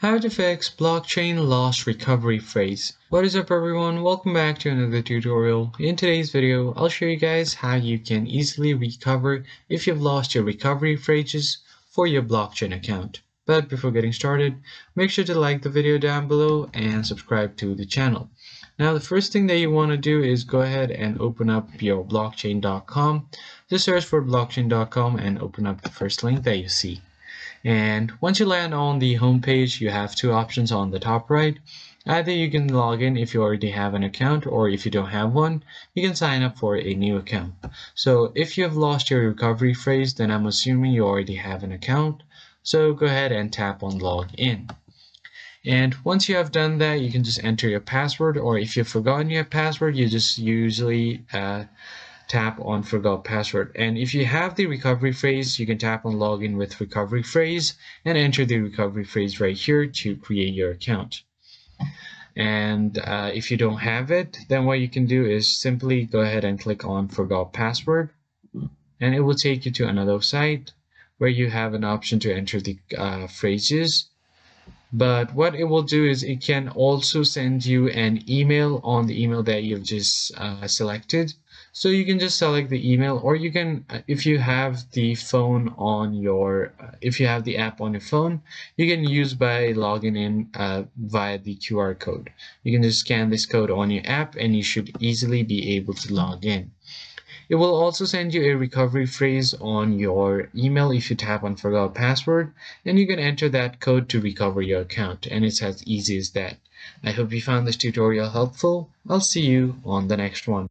How to fix blockchain lost recovery phrase. What is up everyone, welcome back to another tutorial. In today's video, I'll show you guys how you can easily recover if you've lost your recovery phrases for your blockchain account. But before getting started, make sure to like the video down below and subscribe to the channel. Now the first thing that you want to do is go ahead and open up your blockchain.com. Just search for blockchain.com and open up the first link that you see. And once you land on the home page, you have two options on the top right. Either you can log in if you already have an account or if you don't have one, you can sign up for a new account. So if you have lost your recovery phrase, then I'm assuming you already have an account. So go ahead and tap on log in. And once you have done that, you can just enter your password or if you've forgotten your password, you just usually uh, tap on forgot password. And if you have the recovery phrase you can tap on login with recovery phrase and enter the recovery phrase right here to create your account. And uh, if you don't have it then what you can do is simply go ahead and click on forgot password. And it will take you to another site where you have an option to enter the uh, phrases but what it will do is it can also send you an email on the email that you've just uh, selected. So you can just select the email or you can uh, if you have the phone on your uh, if you have the app on your phone you can use by logging in uh, via the QR code. You can just scan this code on your app and you should easily be able to log in it will also send you a recovery phrase on your email if you tap on forgot password and you can enter that code to recover your account and it's as easy as that. I hope you found this tutorial helpful. I'll see you on the next one.